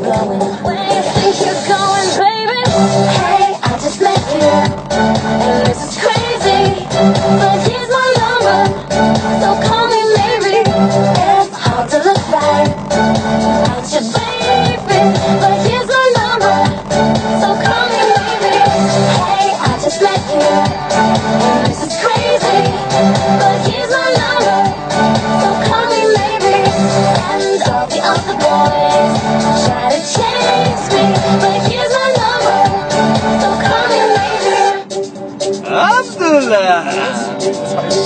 Where you think you're going, baby? Hey, I just met you, this is crazy, but here's my number, so call me maybe. It's hard to look right at baby, but here's my number, so call me maybe. Hey, I just met you, this is crazy, but here's my number, so call me maybe. The boys so call me maybe. Abdullah!